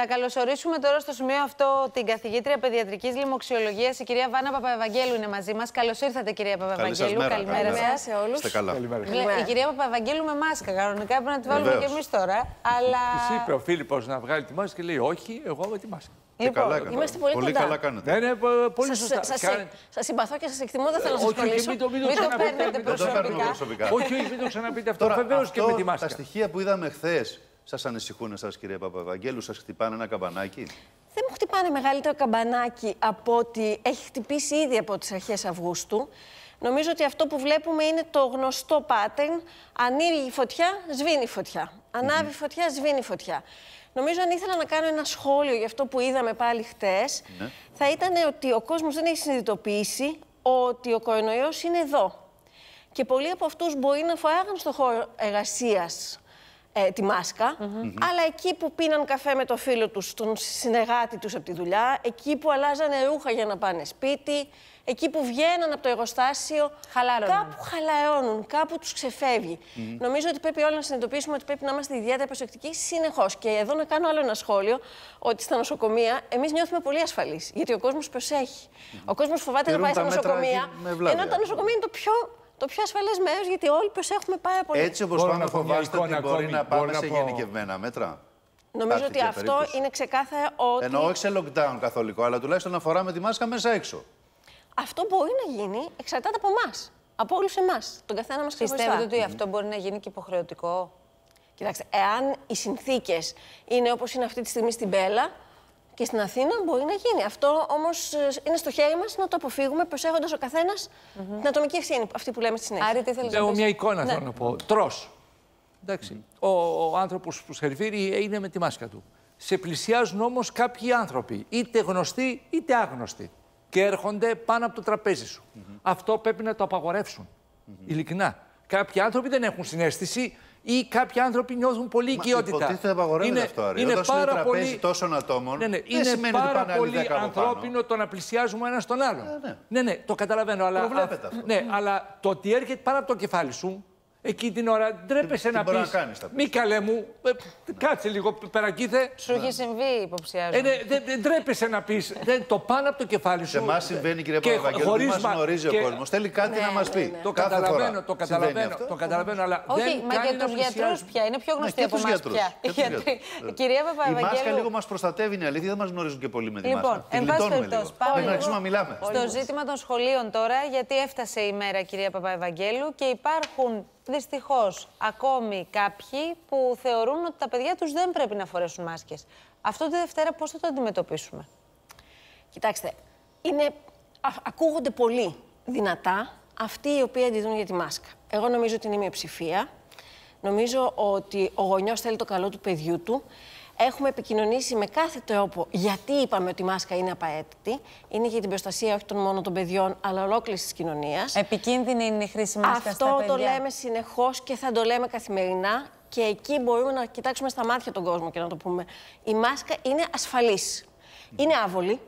Θα καλωσορίσουμε τώρα στο σημείο αυτό την καθηγήτρια παιδιατρικής λοιμοξιολογίας, η κυρία Βάνα Παπαευαγγέλου είναι μαζί μας. Καλώς ήρθατε κυρία Παπαευαγγέλου. Καλημέρα, Καλημέρα σε όλους. Είστε καλά. Η κυρία Παπαευαγγέλου με μάσκα, κανονικά πρέπει να τη βάλουμε Βεβαίως. κι εμείς τώρα. Αλλά... Της είπε ο Φίλιππος να βγάλει τη μάσκα και λέει όχι, εγώ με τη μάσκα. Και Λοιπόν, καλά κάνετε. είμαστε πολύ κοντά. καλά κάνετε. Δεν είναι ε, πολύ Σας, σωστά. σας, Κάνε- σας συμπαθώ και σας εκτιμώ, δεν θέλω να σας Όχι, όχι, κολλήσω. μην το, μην το Μην το ξαναπείτε. παίρνετε μην το Δεν το προσωπικά. παίρνουμε προσωπικά. Όχι, όχι, μην το ξαναπείτε αυτό. Τώρα, Βεβαίως και με τη αυτό, μάσκα. τα στοιχεία που είδαμε χθες, σας ανησυχούν εσάς, κυρία Παπαβαγγέλου, σας χτυπάνε ένα καμπανάκι; Δεν μου χτυπάνε μεγαλύτερο καμπανάκι από ότι έχει χτυπήσει ήδη από τις αρχές Αυγούστου. Νομίζω ότι αυτό που βλέπουμε είναι το γνωστό pattern. Ανοίγει η φωτιά, σβήνει η φωτιά. Ανάβει η φωτιά, σβήνει η φωτιά. Νομίζω αν ήθελα να κάνω ένα σχόλιο για αυτό που είδαμε πάλι χτες, Ναι. θα ήταν ότι ο κόσμος δεν έχει συνειδητοποιήσει ότι ο κορονοϊός είναι εδώ. Και πολλοί από αυτούς μπορεί να φοράγαν στο χώρο εργασίας ε, τη μάσκα, αλλά εκεί που πίναν καφέ με το φίλο τους, τον συνεργάτη τους από τη δουλειά, εκεί που αλλάζανε ρούχα για να πάνε σπίτι, εκεί που βγαίναν από το εργοστάσιο, Χαλάρωναν. κάπου χαλαρώνουν, κάπου τους ξεφεύγει. Νομίζω ότι πρέπει όλοι να συνειδητοποιήσουμε ότι πρέπει να είμαστε ιδιαίτερα προσεκτικοί συνεχώς. Και εδώ να κάνω άλλο ένα σχόλιο, ότι στα νοσοκομεία εμείς νιώθουμε πολύ ασφαλείς, γιατί ο κόσμος προσέχει. Ο κόσμος φοβάται να Τηρούν πάει στα τα μέτρα νοσοκομεία, εκεί με βλάβια. ενώ τα νοσοκομεία είναι το πιο, το πιο ασφαλές μέρος, γιατί όλοι προσέχουμε πάρα πολύ. Έτσι όπως Μπορώ πάμε, να πω μια φοβάστε εικόνα ότι μπορεί ακόμη. να πάμε Μπορώ να σε πω- γενικευμένα μέτρα. Νομίζω Υπάρχει ότι τέτοια αυτό περίπτωση. είναι ξεκάθαρα ότι Ενώ όχι σε lockdown καθολικό, αλλά τουλάχιστον να φοράμε τη μάσκα μέσα έξω. αυτό μπορεί να γίνει εξαρτάται από εμάς. Από όλους εμάς. Τον καθένα μας Πιστεύετε ξεχωριστά. ότι αυτό μπορεί να γίνει και υποχρεωτικό; Κοιτάξτε, εάν οι συνθήκες είναι όπως είναι αυτή τη στιγμή στην Πέλα και στην Αθήνα, μπορεί να γίνει. Αυτό όμως είναι στο χέρι μας να το αποφύγουμε, προσέχοντας ο καθένας την ατομική ευθύνη, αυτή που λέμε στη συνέχεια. Άρη, τι θέλεις να Εγώ πεις; μια εικόνα Ναι. θέλω να πω. Τρώ. Εντάξει. Ο, ο άνθρωπος που σερβίρει είναι με τη μάσκα του. Σε πλησιάζουν όμως κάποιοι άνθρωποι, είτε γνωστοί είτε άγνωστοι, και έρχονται πάνω από το τραπέζι σου. Αυτό πρέπει να το απαγορεύσουν. Ειλικρινά. Κάποιοι άνθρωποι δεν έχουν συνέστηση ή κάποιοι άνθρωποι νιώθουν πολύ Μα οικειότητα. Υποτίθεται απαγορεύεται αυτό, Άρη. είναι Όταν σου είναι πάρα τραπέζι πολύ... τόσων ατόμων, Ναι, ναι. δεν Είναι σημαίνει ότι πάρα πάνε άλλοι πολύ 10 από πάνω. ανθρώπινο το να πλησιάζουμε ένας τον άλλον. ναι. ναι, ναι, το καταλαβαίνω. Αλλά, Προβλέπεται α- αυτό. Ναι, αλλά το ότι έρχεται πάνω από το κεφάλι σου, εκεί την ώρα ντρέπεσαι τι να μπορεί να πεις, κάνεις, θα πεις. Μη καλέ μου, ε, κάτσε λίγο περακίθε. Σου έχει συμβεί, υποψιάζομαι. Ε, ναι, δεν δεν ντρέπεσαι να πεις το πάνω από το κεφάλι σου. Σε εμάς συμβαίνει, κύριε και Παπαγγέλου, δεν χωρίς μας μα- γνωρίζει και- ο κόσμος. Θέλει κάτι Ναι, να μας ναι, πει. ναι. Το Κάθε καταλαβαίνω, φορά. το Συμβαίνει καταλαβαίνω, αυτό; το καταλαβαίνω, αλλά Όχι, δεν μα κάνει και να τους γιατρούς πλησιάζουν. πια. Είναι πιο Ναι, γνωστοί και από τους εμάς γιατρούς. πια. Και τους Γιατί- γιατρούς. Κυρία Η μάσκα Παπαευαγγέλου, λίγο μας προστατεύει, είναι αλήθεια. Δεν μας γνωρίζουν και πολύ με τη Λοιπόν, μάσκα. Την εν πάση γλιτώνουμε περιπτώσει, λίγο. πάμε Πρέπει να λίγο αρχίσουμε να μιλάμε. στο ζήτημα των σχολείων τώρα, γιατί έφτασε η μέρα, κυρία Παπαευαγγέλου, και υπάρχουν δυστυχώς ακόμη κάποιοι που θεωρούν ότι τα παιδιά τους δεν πρέπει να φορέσουν μάσκες. Αυτό τη Δευτέρα πώς θα το αντιμετωπίσουμε; Κοιτάξτε, είναι, α- ακούγονται πολύ δυνατά αυτοί οι οποίοι αντιδρούν για τη μάσκα. Εγώ νομίζω ότι είναι η μειοψηφία. Νομίζω ότι ο γονιός θέλει το καλό του παιδιού του. Έχουμε επικοινωνήσει με κάθε τρόπο γιατί είπαμε ότι η μάσκα είναι απαραίτητη. Είναι για την προστασία όχι των μόνο των παιδιών, αλλά ολόκληρης της κοινωνίας. Επικίνδυνη είναι η χρήση μάσκα στα Αυτό παιδιά. το λέμε συνεχώς και θα το λέμε καθημερινά. Και εκεί μπορούμε να κοιτάξουμε στα μάτια τον κόσμο και να το πούμε. Η μάσκα είναι ασφαλής. Είναι άβολη.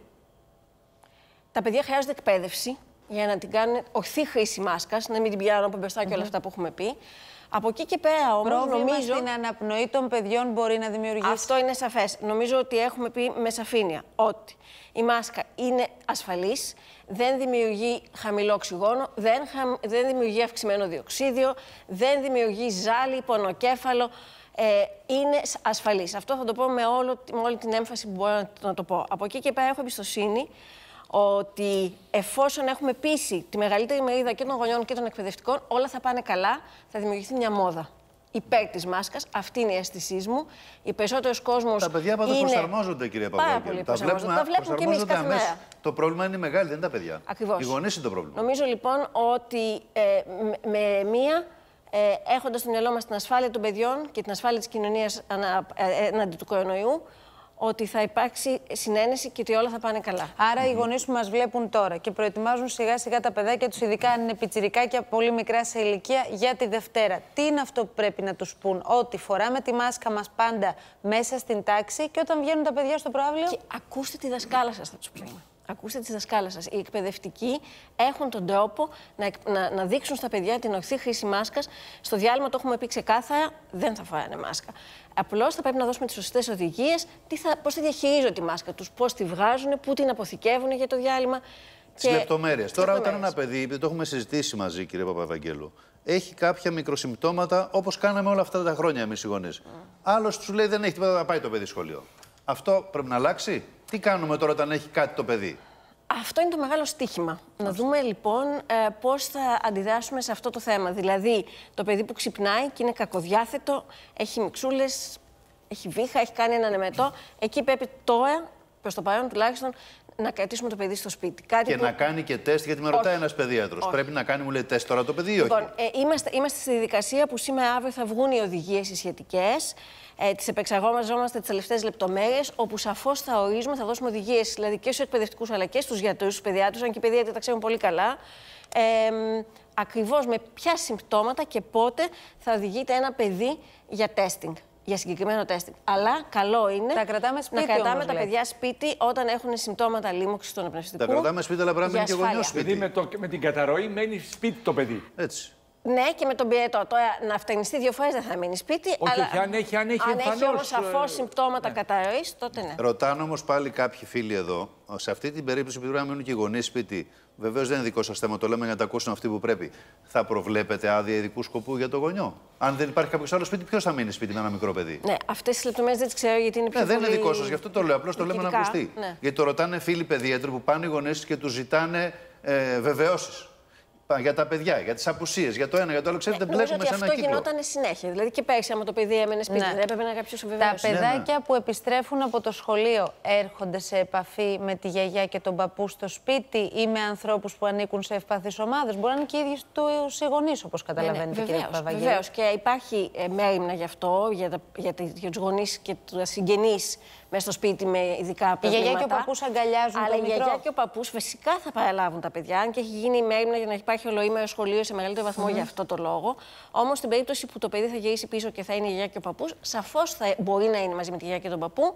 Τα παιδιά χρειάζονται εκπαίδευση για να την κάνουν ορθή χρήση μάσκας, να μην την πιάνουν από μπροστά και όλα αυτά που έχουμε πει. Από εκεί και πέρα όμως Πρόβλημα νομίζω... στην αναπνοή των παιδιών μπορεί να δημιουργήσει. Αυτό είναι σαφές. Νομίζω ότι έχουμε πει με σαφήνεια ότι η μάσκα είναι ασφαλής, δεν δημιουργεί χαμηλό οξυγόνο, δεν, χαμ- δεν δημιουργεί αυξημένο διοξίδιο, δεν δημιουργεί ζάλι, πονοκέφαλο. Ε, είναι σ- ασφαλής. Αυτό θα το πω με, όλο, με όλη την έμφαση που μπορώ να, να το πω. Από εκεί και πέρα έχω εμπιστοσύνη ότι εφόσον έχουμε πείσει τη μεγαλύτερη μερίδα και των γονιών και των εκπαιδευτικών, όλα θα πάνε καλά, θα δημιουργηθεί μια μόδα υπέρ της μάσκας. Αυτή είναι η αίσθησή μου. Οι περισσότερο κόσμος. Τα παιδιά πάντω προσαρμόζονται, κυρία Πάρα Παπαγγέλου. πολύ Τα προσαρμόζονται. βλέπουμε, Τα βλέπουμε και εμείς προσαρμόζονται κάθε αμέσως. μέρα. Το πρόβλημα είναι μεγάλο, δεν είναι τα παιδιά. Ακριβώς. Οι γονείς είναι το πρόβλημα. Νομίζω λοιπόν ότι ε, με, με μία, ε, έχοντας στο μυαλό μας την ασφάλεια των παιδιών και την ασφάλεια της κοινωνίας ε, έναντι του κορονοϊού, ότι θα υπάρξει συνένεση και ότι όλα θα πάνε καλά. Άρα οι γονείς που μας βλέπουν τώρα και προετοιμάζουν σιγά σιγά τα παιδάκια τους, ειδικά αν είναι πιτσιρικάκια πολύ μικρά σε ηλικία, για τη Δευτέρα. Τι είναι αυτό που πρέπει να τους πούν, Ότι φοράμε τη μάσκα μας πάντα μέσα στην τάξη και όταν βγαίνουν τα παιδιά στο προάβλιο; Και ακούστε τη δασκάλα σας, θα τους πούμε. Ακούστε τη δασκάλα σας. Οι εκπαιδευτικοί έχουν τον τρόπο να, εκ- να, να δείξουν στα παιδιά την ορθή χρήση μάσκας. Στο διάλειμμα το έχουμε πει ξεκάθαρα, δεν θα φοράνε μάσκα. Απλώς θα πρέπει να δώσουμε τις σωστές οδηγίες, πώς τη διαχειρίζονται τη μάσκα τους, πώς τη βγάζουν, πού την αποθηκεύουν για το διάλειμμα. Τις λεπτομέρειες. τις Τώρα, όταν λεπτομέρειες. ένα παιδί, επειδή το έχουμε συζητήσει μαζί, κύριε Παπαβαγγέλου, έχει κάποια μικροσυμπτώματα όπως κάναμε όλα αυτά τα χρόνια εμείς οι γονείς. Άλλος τους λέει δεν έχει τίποτα να πάει το παιδί σχολείο. Αυτό πρέπει να αλλάξει; Τι κάνουμε τώρα όταν έχει κάτι το παιδί; Αυτό είναι το μεγάλο στίχημα. Να δούμε λοιπόν ε, πώς θα αντιδράσουμε σε αυτό το θέμα. Δηλαδή, το παιδί που ξυπνάει και είναι κακοδιάθετο, έχει μιξούλε, έχει βήχα, έχει κάνει έναν εμετό. Εκεί πρέπει τώρα, προς το παρόν τουλάχιστον, να κρατήσουμε το παιδί στο σπίτι. Κάτι Και που... να κάνει και τεστ, γιατί με ρωτάει Όχι. ένας παιδίατρο. Όχι. Πρέπει να κάνει, μου λέει, τεστ τώρα το παιδί ή όχι; Λοιπόν, ε, είμαστε, είμαστε στη διαδικασία που σήμερα αύριο θα βγουν οι οδηγίες οι σχετικές. Ε, τις επεξεργόμαστε τις τελευταίες λεπτομέρειες, όπου σαφώς θα ορίζουμε, θα δώσουμε οδηγίες δηλαδή και στους εκπαιδευτικούς αλλά και στους γιατρούς, στους παιδιάτρους, αν και οι παιδιάτροι τα ξέρουν πολύ καλά. Ε, Ακριβώς με ποια συμπτώματα και πότε θα οδηγείται ένα παιδί για τέστινγκ. Για συγκεκριμένο τέστινγκ. Αλλά καλό είναι Τα κρατάμε σπίτι να κρατάμε όμως, τα λέτε. παιδιά σπίτι όταν έχουν συμπτώματα λίμωξης των αναπνευστικού. Τα κρατάμε σπίτι, αλλά πρέπει να για μείνει και γονιός ασφάλεια. σπίτι. Δηλαδή με, το, με την καταρροή μένει σπίτι το παιδί. Έτσι. Ναι, και με τον πυρετό. Τώρα να φτανιστεί δύο φορές δεν θα μείνει σπίτι. Όχι, αλλά όχι, αν έχει- αν έχει αν έχει εμφανώς, όμως σαφώς ε, συμπτώματα ναι. καταρροή, τότε ναι. Ρωτάνε όμως πάλι κάποιοι φίλοι εδώ, σε αυτή την περίπτωση που πρέπει να μείνουν και οι γονείς σπίτι, βεβαίως δεν είναι δικό σας θέμα, το λέμε για να τα ακούσουν αυτοί που πρέπει. Θα προβλέπετε άδεια ειδικού σκοπού για το γονιό; Αν δεν υπάρχει κάποιος άλλος σπίτι, ποιος θα μείνει σπίτι με ένα μικρό παιδί; Ναι, αυτές τις λεπτομέρειες δεν τις ξέρω γιατί είναι πιο Ναι, δεν είναι πολύ δικό σας, γι' αυτό το λέω. Απλώς το λέμε να διοικητικά. ακουστεί. Ναι. Γιατί το ρωτάνε φίλοι παιδίατροι που πάνε οι γονείς και τους ζητάνε ε, βεβαιώσεις. Για τα παιδιά, για τις απουσίες, για το ένα, για το άλλο. Ξέρετε, Ναι, νομίζω μπλέκουμε ότι σε ένα αυτό κύκλο. γινόταν συνέχεια. Δηλαδή και πέρσι, άμα το παιδί έμενε σπίτι, Ναι. δεν έπρεπε να κάποιος Τα βεβαίως. παιδάκια που επιστρέφουν από το σχολείο έρχονται σε επαφή με τη γιαγιά και τον παππού στο σπίτι ή με ανθρώπους που ανήκουν σε ευπαθείς ομάδες. Μπορεί να είναι και οι ίδιοι του οι γονείς, όπως καταλαβαίνετε, κύριε Παπαβαγγέλη. Βεβαίως. Και υπάρχει ε, μέρημνα γι' αυτό, για, τα, για, τη- για τους γονείς και του συγγενείς μέσα στο σπίτι με ειδικά Η γιαγιά προβλήματα. και ο παππούς αγκαλιάζουν Αλλά το η γιαγιά μικρό. και ο παππούς φυσικά θα παραλάβουν τα παιδιά, αν και έχει γίνει η μέρημνα για να υπάρχει ολοήμερο σχολείο σε μεγαλύτερο βαθμό για αυτό το λόγο. Όμως στην περίπτωση που το παιδί θα γυρίσει πίσω και θα είναι η γιαγιά και ο παππούς, σαφώς θα μπορεί να είναι μαζί με τη γιαγιά και τον παππού,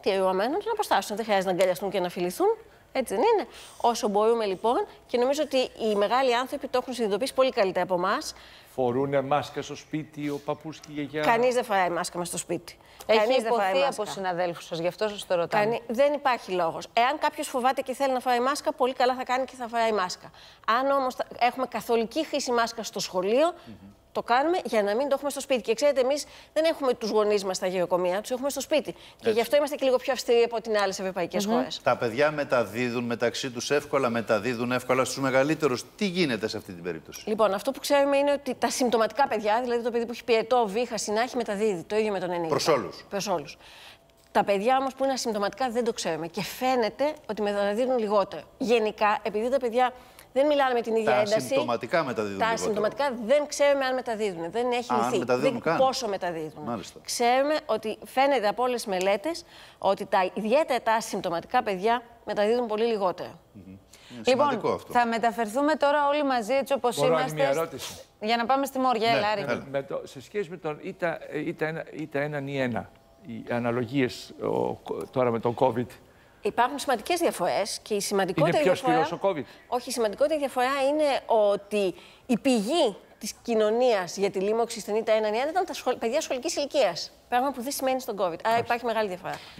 τηρουμένων να αποστάσουν. Δεν χρειάζεται να αγκαλιαστούν και να φιληθούν. Έτσι δεν είναι. Όσο μπορούμε λοιπόν, και νομίζω ότι οι μεγάλοι άνθρωποι το έχουν συνειδητοποιήσει πολύ καλύτερα από εμάς. Φορούνε μάσκα στο σπίτι ο παππούς και η γιαγιά. Κανείς δεν φοράει μάσκα μες στο σπίτι. Έχει Κανείς δεν φοράει υποθεί μάσκα. από συναδέλφους σας, γι' αυτό σας το ρωτάμε. Κανεί- Δεν υπάρχει λόγος. Εάν κάποιος φοβάται και θέλει να φοράει μάσκα, πολύ καλά θα κάνει και θα φοράει μάσκα. Αν όμως έχουμε καθολική χρήση μάσκας στο σχολείο, το κάνουμε για να μην το έχουμε στο σπίτι. Και ξέρετε, εμείς δεν έχουμε τους γονείς μας στα γεωκομεία, τους έχουμε στο σπίτι. Και γι' αυτό είμαστε και λίγο πιο αυστηροί από την άλλες ευρωπαϊκές χώρες. Τα παιδιά μεταδίδουν μεταξύ τους εύκολα, μεταδίδουν εύκολα στους μεγαλύτερους. Τι γίνεται σε αυτή την περίπτωση; Λοιπόν, αυτό που ξέρουμε είναι ότι τα συμπτωματικά παιδιά, δηλαδή το παιδί που έχει πιετό, βήχα, συνάχη, μεταδίδει το ίδιο με τον ενήλικα. Προς όλους. Προς όλους. Τα παιδιά όμως που είναι ασυμπτωματικά δεν το ξέρουμε και φαίνεται ότι μεταδίδουν λιγότερο. Γενικά, επειδή τα παιδιά δεν μιλάνε με την ίδια Τα ένταση. ασυμπτωματικά μεταδίδουν Τα λιγότερο. ασυμπτωματικά δεν ξέρουμε αν μεταδίδουν. Δεν έχει Α, αν λυθεί. μεταδίδουν δεν, καν. Πόσο μεταδίδουν. Μάλιστα. Ξέρουμε ότι φαίνεται από όλες τις μελέτες ότι τα, ιδιαίτερα τα ασυμπτωματικά παιδιά μεταδίδουν πολύ λιγότερο. Είναι Λοιπόν, σημαντικό αυτό. θα μεταφερθούμε τώρα όλοι μαζί έτσι όπως Μπορώ άλλη είμαστε. μια ερώτηση; Για να πάμε στη Μόρια, Ναι, έλα, Άρη. έλα. Με το, σε σχέση με τον ήττα, ήττα, ένα, ήττα έναν ή ένα, οι αναλογίες ο, τώρα με τον COVID, Υπάρχουν σημαντικές διαφορές και η σημαντικότερη πιο διαφορά. σκληρός ο COVID? Όχι, η σημαντικότερη διαφορά είναι ότι η πηγή της κοινωνίας για τη λίμωξη στην ΙΤΑ 1 ήταν τα σχολ... παιδιά σχολικής ηλικίας. Πράγμα που δεν σημαίνει στον COVID. Άρα υπάρχει μεγάλη διαφορά.